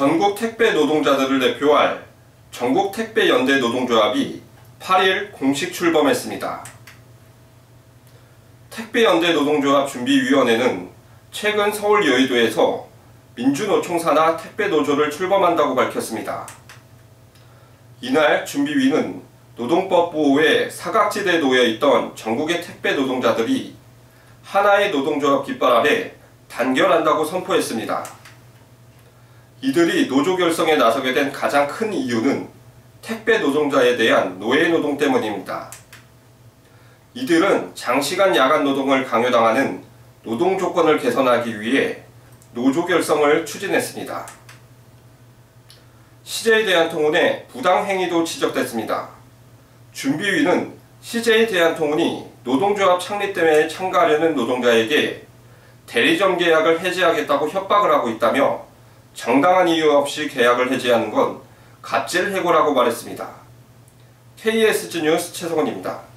전국 택배 노동자들을 대표할 전국 택배 연대 노동조합이 8일 공식 출범했습니다. 택배 연대 노동조합 준비위원회는 최근 서울 여의도에서 민주노총 산하 택배 노조를 출범한다고 밝혔습니다. 이날 준비위는 노동법 보호에 사각지대에 놓여 있던 전국의 택배 노동자들이 하나의 노동조합 깃발 아래 단결한다고 선포했습니다. 이들이 노조 결성에 나서게 된 가장 큰 이유는 택배 노동자에 대한 노예 노동 때문입니다. 이들은 장시간 야간 노동을 강요당하는 노동 조건을 개선하기 위해 노조 결성을 추진했습니다. CJ 대한통운의 부당행위도 지적됐습니다. 준비위는 CJ 대한통운이 노동조합 창립 때문에 참가하려는 노동자에게 대리점 계약을 해지하겠다고 협박을 하고 있다며 정당한 이유 없이 계약을 해지하는 건 갑질 해고라고 말했습니다. KSG 뉴스 최성원입니다.